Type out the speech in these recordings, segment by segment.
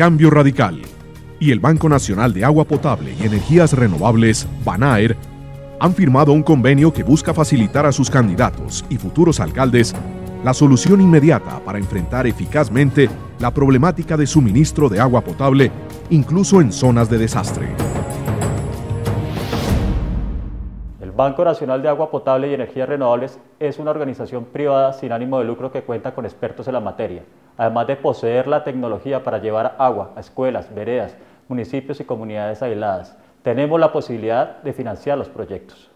Cambio Radical y el Banco Nacional de Agua Potable y Energías Renovables, BANAER, han firmado un convenio que busca facilitar a sus candidatos y futuros alcaldes la solución inmediata para enfrentar eficazmente la problemática de suministro de agua potable, incluso en zonas de desastre. El Banco Nacional de Agua Potable y Energías Renovables es una organización privada sin ánimo de lucro que cuenta con expertos en la materia, además de poseer la tecnología para llevar agua a escuelas, veredas, municipios y comunidades aisladas. Tenemos la posibilidad de financiar los proyectos.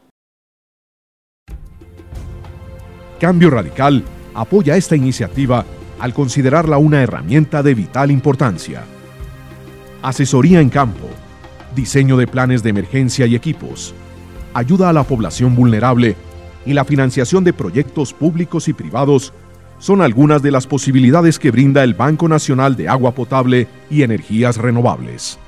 Cambio Radical apoya esta iniciativa al considerarla una herramienta de vital importancia. Asesoría en campo, diseño de planes de emergencia y equipos, ayuda a la población vulnerable y la financiación de proyectos públicos y privados son algunas de las posibilidades que brinda el Banco Nacional de Agua Potable y Energías Renovables.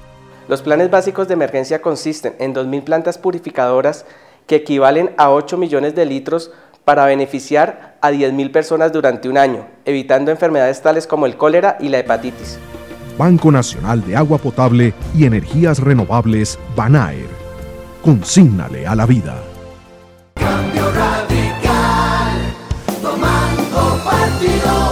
Los planes básicos de emergencia consisten en 2.000 plantas purificadoras que equivalen a 8 millones de litros para beneficiar a 10.000 personas durante un año, evitando enfermedades tales como el cólera y la hepatitis. Banco Nacional de Agua Potable y Energías Renovables, BANAER. Consígnale a la vida. Be